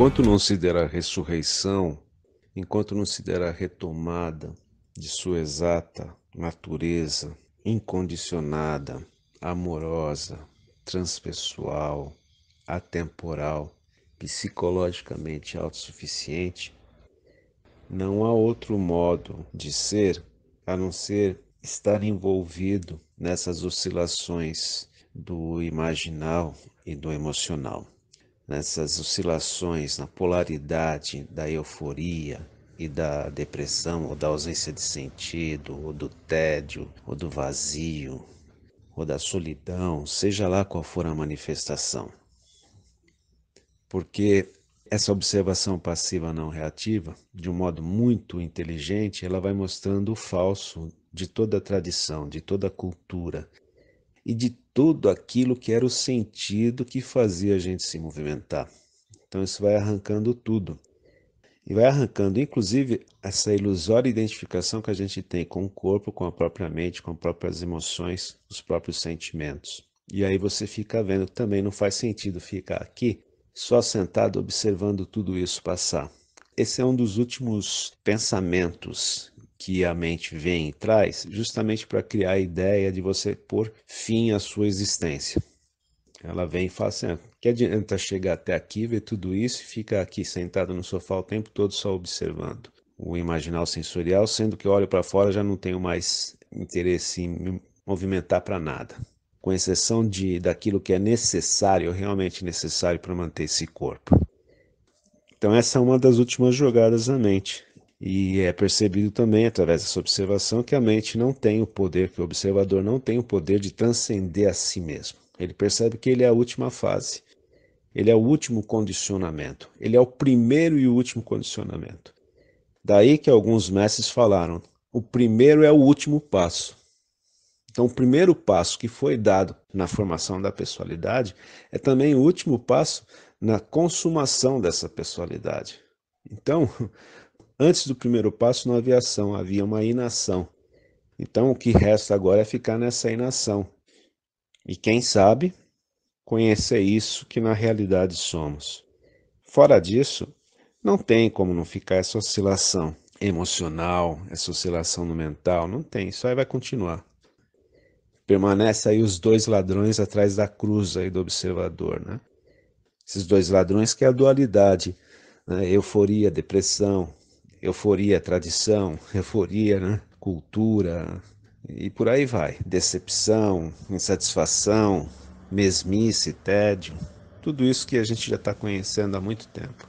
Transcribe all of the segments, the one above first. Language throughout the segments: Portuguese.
Enquanto não se der a ressurreição, enquanto não se der a retomada de sua exata natureza incondicionada, amorosa, transpessoal, atemporal, psicologicamente autossuficiente, não há outro modo de ser a não ser estar envolvido nessas oscilações do imaginal e do emocional, nessas oscilações na polaridade da euforia e da depressão, ou da ausência de sentido, ou do tédio, ou do vazio, ou da solidão, seja lá qual for a manifestação. Porque essa observação passiva não reativa, de um modo muito inteligente, ela vai mostrando o falso de toda a tradição, de toda a cultura e de tudo aquilo que era o sentido que fazia a gente se movimentar. Então isso vai arrancando tudo. E vai arrancando, inclusive, essa ilusória identificação que a gente tem com o corpo, com a própria mente, com as próprias emoções, os próprios sentimentos. E aí você fica vendo, também não faz sentido ficar aqui só sentado observando tudo isso passar. Esse é um dos últimos pensamentos que a mente vem e traz, justamente para criar a ideia de você pôr fim à sua existência. Ela vem e fala assim: ah, que adianta chegar até aqui, ver tudo isso e ficar aqui sentado no sofá o tempo todo só observando o imaginal sensorial, sendo que olho para fora já não tenho mais interesse em me movimentar para nada com exceção de daquilo que é necessário, realmente necessário para manter esse corpo. Então essa é uma das últimas jogadas da mente. E é percebido também através dessa observação que a mente não tem o poder, que o observador não tem o poder de transcender a si mesmo. Ele percebe que ele é a última fase. Ele é o último condicionamento. Ele é o primeiro e último condicionamento. Daí que alguns mestres falaram: o primeiro é o último passo. Então, o primeiro passo que foi dado na formação da pessoalidade é também o último passo na consumação dessa pessoalidade. Então, antes do primeiro passo não havia ação, havia uma inação. Então, o que resta agora é ficar nessa inação. E quem sabe conhecer isso que na realidade somos. Fora disso, não tem como não ficar essa oscilação emocional, essa oscilação no mental, não tem, isso aí vai continuar permanece aí os dois ladrões atrás da cruz aí do observador, né? Esses dois ladrões que é a dualidade, né? euforia, depressão, euforia, tradição, euforia, né? cultura e por aí vai. Decepção, insatisfação, mesmice, tédio, tudo isso que a gente já está conhecendo há muito tempo.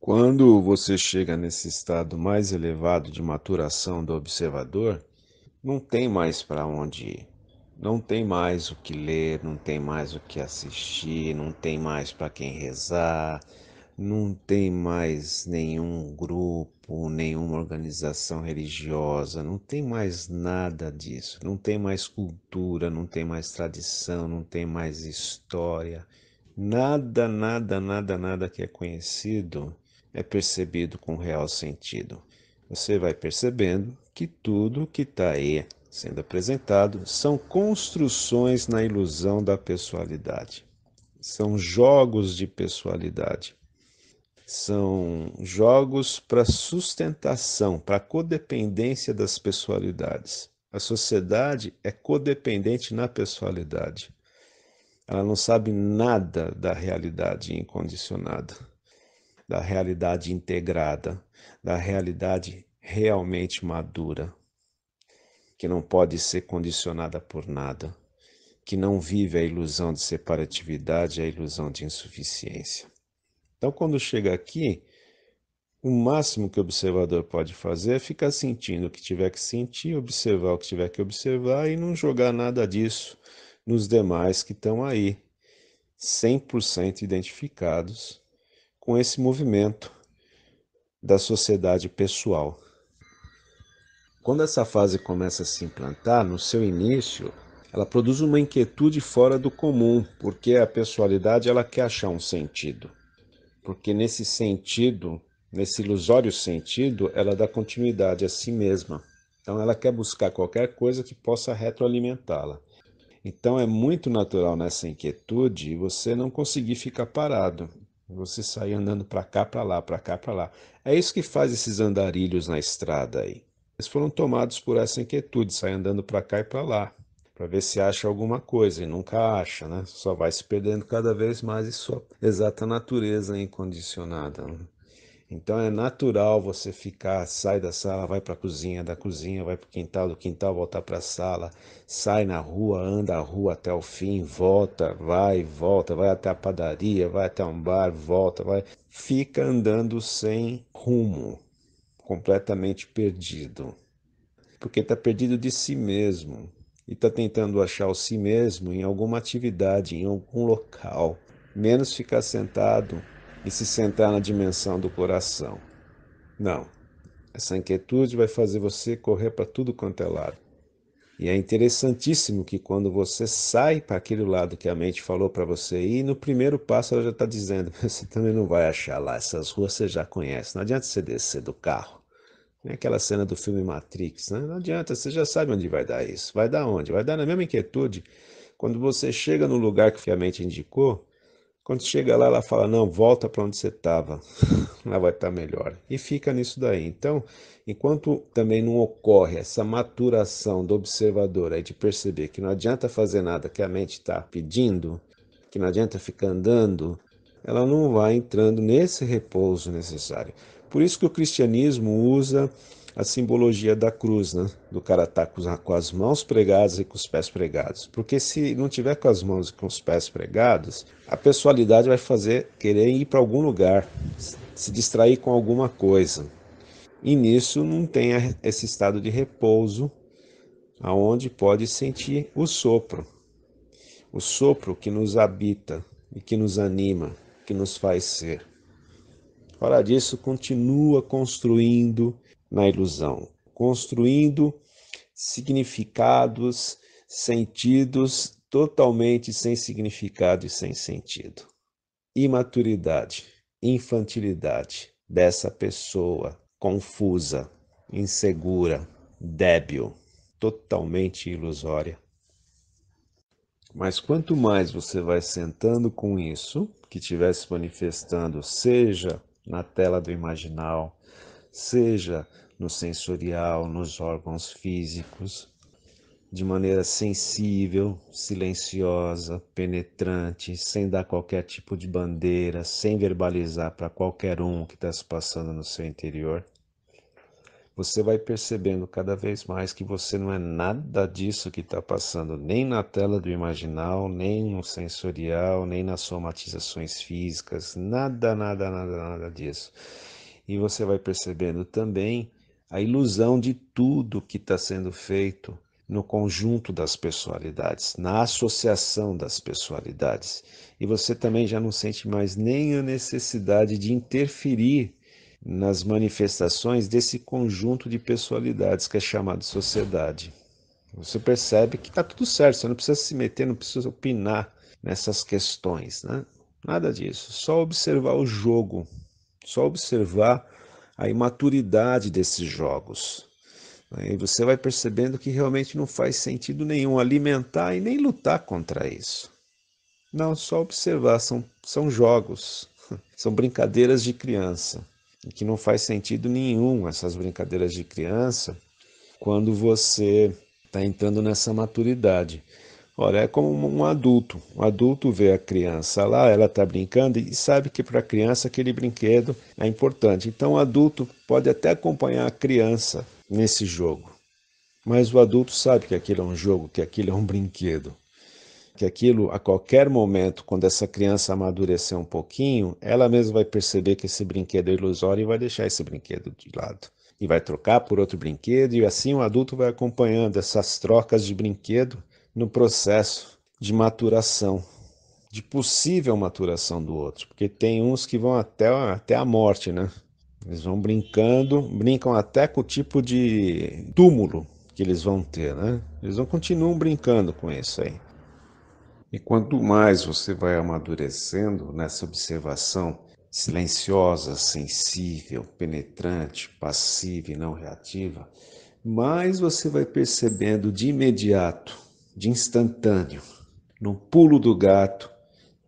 Quando você chega nesse estado mais elevado de maturação do observador, não tem mais para onde ir. Não tem mais o que ler, não tem mais o que assistir, não tem mais para quem rezar, não tem mais nenhum grupo, nenhuma organização religiosa, não tem mais nada disso. Não tem mais cultura, não tem mais tradição, não tem mais história. Nada, nada, nada, nada que é conhecido é percebido com real sentido. Você vai percebendo que tudo que está aí sendo apresentado são construções na ilusão da pessoalidade. São jogos de pessoalidade. São jogos para sustentação, para codependência das pessoalidades. A sociedade é codependente na pessoalidade. Ela não sabe nada da realidade incondicionada, da realidade integrada, da realidade realmente madura, que não pode ser condicionada por nada, que não vive a ilusão de separatividade, a ilusão de insuficiência. Então, quando chega aqui, o máximo que o observador pode fazer é ficar sentindo o que tiver que sentir, observar o que tiver que observar e não jogar nada disso nos demais que estão aí, 100% identificados com esse movimento da sociedade pessoal. Quando essa fase começa a se implantar, no seu início, ela produz uma inquietude fora do comum, porque a personalidade ela quer achar um sentido. Porque nesse sentido, nesse ilusório sentido, ela dá continuidade a si mesma. Então ela quer buscar qualquer coisa que possa retroalimentá-la. Então é muito natural nessa inquietude você não conseguir ficar parado. Você sai andando para cá, para lá, para cá, para lá. É isso que faz esses andarilhos na estrada aí. Eles foram tomados por essa inquietude, sai andando para cá e para lá, para ver se acha alguma coisa e nunca acha, né? Só vai se perdendo cada vez mais em sua exata natureza incondicionada. Né? Então é natural você ficar, sai da sala, vai para a cozinha, da cozinha vai para o quintal, do quintal volta para a sala, sai na rua, anda a rua até o fim, volta, vai, volta, vai até a padaria, vai até um bar, volta, vai, fica andando sem rumo, completamente perdido, porque está perdido de si mesmo e está tentando achar o si mesmo em alguma atividade, em algum local, menos ficar sentado e se sentar na dimensão do coração. Não. Essa inquietude vai fazer você correr para tudo quanto é lado. E é interessantíssimo que quando você sai para aquele lado que a mente falou para você ir, no primeiro passo ela já está dizendo: você também não vai achar lá, essas ruas você já conhece. Não adianta você descer do carro. É aquela cena do filme Matrix, né? Não adianta, você já sabe onde vai dar isso. Vai dar onde? Vai dar na mesma inquietude. Quando você chega no lugar que a mente indicou, quando chega lá, ela fala: Não, volta para onde você estava, lá vai estar tá melhor. E fica nisso daí. Então, enquanto também não ocorre essa maturação do observador aí de perceber que não adianta fazer nada que a mente está pedindo, que não adianta ficar andando, ela não vai entrando nesse repouso necessário. Por isso que o cristianismo usa a simbologia da cruz, né? Do cara estar tá com as mãos pregadas e com os pés pregados. Porque se não tiver com as mãos e com os pés pregados, a personalidade vai fazer querer ir para algum lugar, se distrair com alguma coisa. E nisso não tem esse estado de repouso, aonde pode sentir o sopro. O sopro que nos habita e que nos anima, que nos faz ser. Fora disso, continua construindo na ilusão, construindo significados, sentidos totalmente sem significado e sem sentido. Imaturidade, infantilidade dessa pessoa confusa, insegura, débil, totalmente ilusória. Mas quanto mais você vai sentando com isso, que estiver se manifestando, seja na tela do imaginal, seja no sensorial, nos órgãos físicos, de maneira sensível, silenciosa, penetrante, sem dar qualquer tipo de bandeira, sem verbalizar para qualquer um que está se passando no seu interior. Você vai percebendo cada vez mais que você não é nada disso que está passando, nem na tela do imaginal, nem no sensorial, nem nas somatizações físicas, nada, nada, nada, nada disso. E você vai percebendo também a ilusão de tudo que está sendo feito no conjunto das personalidades, na associação das personalidades. E você também já não sente mais nem a necessidade de interferir nas manifestações desse conjunto de personalidades que é chamado sociedade. Você percebe que está tudo certo, você não precisa se meter, não precisa opinar nessas questões, né? Nada disso, só observar o jogo, só observar a imaturidade desses jogos. E você vai percebendo que realmente não faz sentido nenhum alimentar e nem lutar contra isso. Não, só observar, são, são jogos, são brincadeiras de criança. E que não faz sentido nenhum essas brincadeiras de criança quando você está entrando nessa maturidade. Olha, é como um adulto. Um adulto vê a criança lá, ela está brincando e sabe que para a criança aquele brinquedo é importante. Então o adulto pode até acompanhar a criança nesse jogo. Mas o adulto sabe que aquilo é um jogo, que aquilo é um brinquedo. Que aquilo, a qualquer momento, quando essa criança amadurecer um pouquinho, ela mesma vai perceber que esse brinquedo é ilusório e vai deixar esse brinquedo de lado. E vai trocar por outro brinquedo, e assim o adulto vai acompanhando essas trocas de brinquedo no processo de maturação, de possível maturação do outro, porque tem uns que vão até, até a morte, né? Eles vão brincando, brincam até com o tipo de túmulo que eles vão ter, né? Eles vão continuam brincando com isso aí. E quanto mais você vai amadurecendo nessa observação silenciosa, sensível, penetrante, passiva e não reativa, mais você vai percebendo de imediato de instantâneo, no pulo do gato,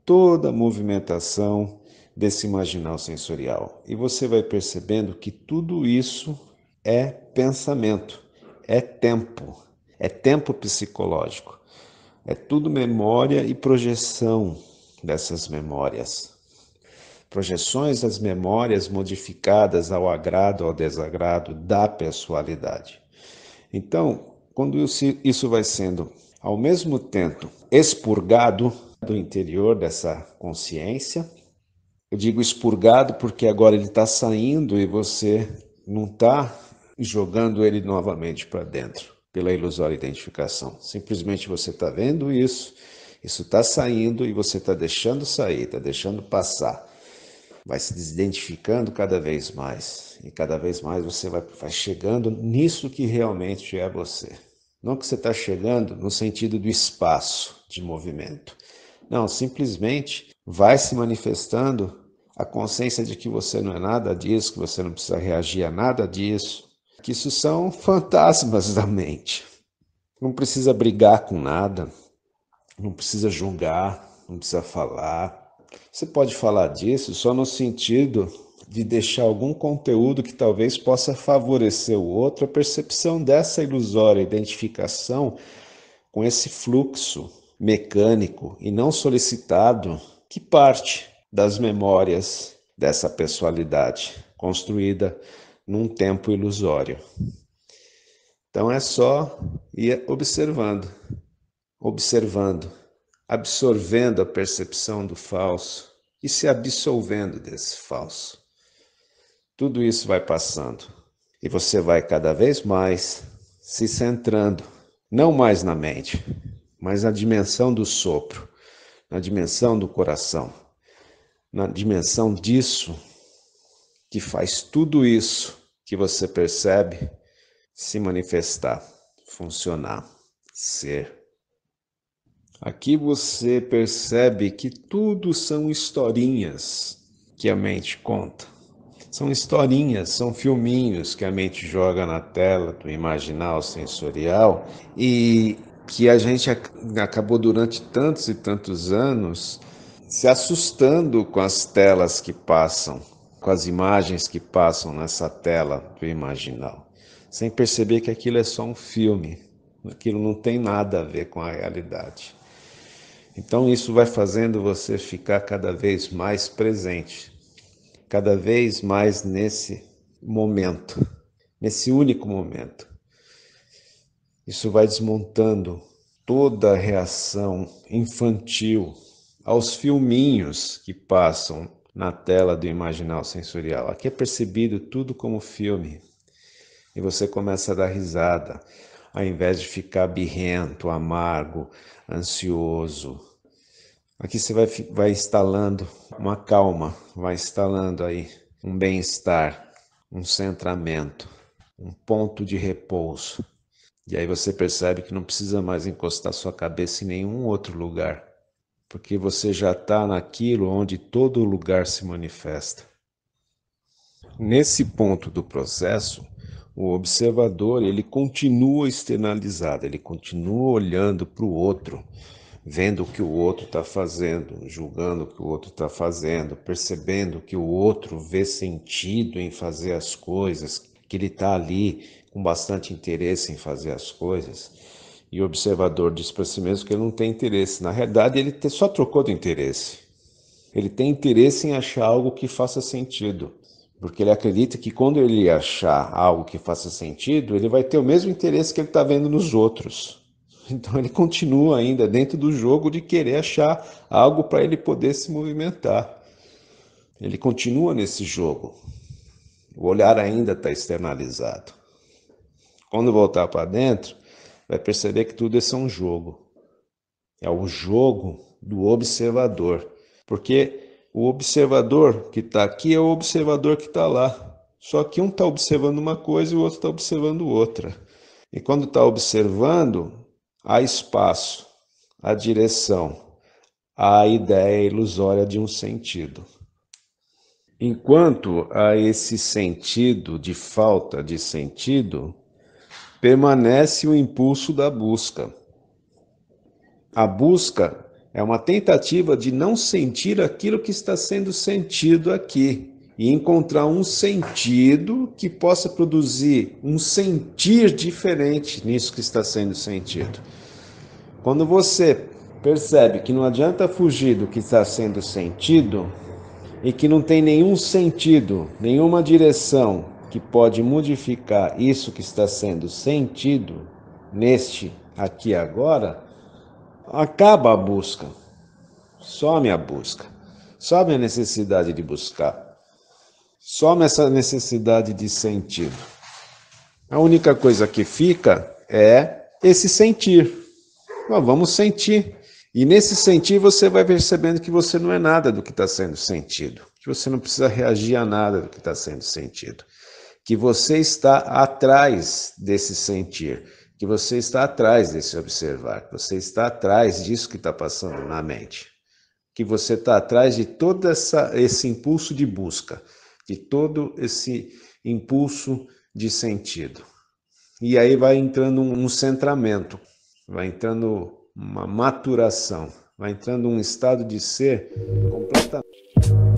toda a movimentação desse imaginal sensorial. E você vai percebendo que tudo isso é pensamento, é tempo, é tempo psicológico. É tudo memória e projeção dessas memórias. Projeções das memórias modificadas ao agrado ou ao desagrado da pessoalidade. Então, quando isso vai sendo ao mesmo tempo expurgado do interior dessa consciência, eu digo expurgado porque agora ele está saindo e você não está jogando ele novamente para dentro pela ilusória identificação. Simplesmente você está vendo isso, isso está saindo e você está deixando sair, está deixando passar. Vai se desidentificando cada vez mais. E cada vez mais você vai, vai chegando nisso que realmente é você. Não que você está chegando no sentido do espaço de movimento. Não, simplesmente vai se manifestando a consciência de que você não é nada disso, que você não precisa reagir a nada disso, que isso são fantasmas da mente. Não precisa brigar com nada, não precisa julgar, não precisa falar. Você pode falar disso só no sentido de deixar algum conteúdo que talvez possa favorecer o outro, a percepção dessa ilusória identificação com esse fluxo mecânico e não solicitado que parte das memórias dessa pessoalidade construída num tempo ilusório. Então é só ir observando, observando, absorvendo a percepção do falso e se absolvendo desse falso. Tudo isso vai passando e você vai cada vez mais se centrando, não mais na mente, mas na dimensão do sopro, na dimensão do coração, na dimensão disso que faz tudo isso que você percebe se manifestar, funcionar, ser. Aqui você percebe que tudo são historinhas que a mente conta. São historinhas, são filminhos que a mente joga na tela do imaginal sensorial e que a gente acabou durante tantos e tantos anos se assustando com as telas que passam com as imagens que passam nessa tela do imaginal, sem perceber que aquilo é só um filme, aquilo não tem nada a ver com a realidade. Então isso vai fazendo você ficar cada vez mais presente, cada vez mais nesse momento, nesse único momento. Isso vai desmontando toda a reação infantil aos filminhos que passam na tela do imaginal sensorial. Aqui é percebido tudo como filme. E você começa a dar risada, ao invés de ficar birrento, amargo, ansioso. Aqui você vai, vai instalando uma calma, vai instalando aí um bem-estar, um centramento, um ponto de repouso. E aí você percebe que não precisa mais encostar sua cabeça em nenhum outro lugar porque você já está naquilo onde todo lugar se manifesta. Nesse ponto do processo, o observador ele continua externalizado, ele continua olhando para o outro, vendo o que o outro está fazendo, julgando o que o outro está fazendo, percebendo que o outro vê sentido em fazer as coisas, que ele está ali com bastante interesse em fazer as coisas. E o observador diz para si mesmo que ele não tem interesse. Na realidade, ele só trocou de interesse. Ele tem interesse em achar algo que faça sentido. Porque ele acredita que quando ele achar algo que faça sentido, ele vai ter o mesmo interesse que ele está vendo nos outros. Então ele continua ainda dentro do jogo de querer achar algo para ele poder se movimentar. Ele continua nesse jogo. O olhar ainda está externalizado. Quando voltar para dentro, vai perceber que tudo isso é um jogo. É o jogo do observador. Porque o observador que está aqui é o observador que está lá. Só que um está observando uma coisa e o outro está observando outra. E quando está observando, há espaço, há direção, há ideia ilusória de um sentido. Enquanto há esse sentido de falta de sentido, permanece o impulso da busca. A busca É uma tentativa de não sentir aquilo que está sendo sentido aqui e encontrar um sentido que possa produzir um sentir diferente nisso que está sendo sentido. Quando você percebe que não adianta fugir do que está sendo sentido e que não tem nenhum sentido, nenhuma direção que pode modificar isso que está sendo sentido neste aqui agora, acaba a busca. Some a busca. Some a necessidade de buscar. Some essa necessidade de sentido. A única coisa que fica é esse sentir. vamos sentir. E nesse sentir você vai percebendo que você não é nada do que está sendo sentido, que você não precisa reagir a nada do que está sendo sentido, que você está atrás desse sentir, que você está atrás desse observar, que você está atrás disso que está passando na mente, que você está atrás de todo essa, esse impulso de busca, de todo esse impulso de sentido. E aí vai entrando um centramento, vai entrando uma maturação, vai entrando um estado de ser completamente.